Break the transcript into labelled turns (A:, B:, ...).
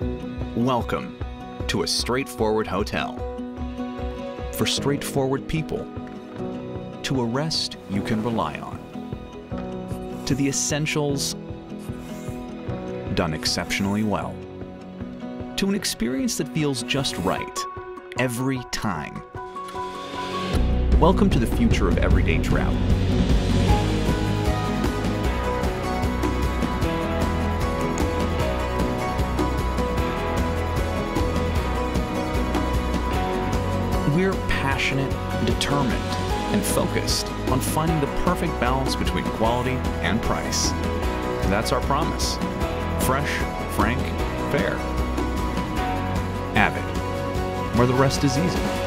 A: Welcome to a straightforward hotel. For straightforward people. To a rest you can rely on. To the essentials done exceptionally well. To an experience that feels just right every time. Welcome to the future of everyday travel. We're passionate, determined, and focused on finding the perfect balance between quality and price. That's our promise. Fresh, frank, fair. Avid, where the rest is easy.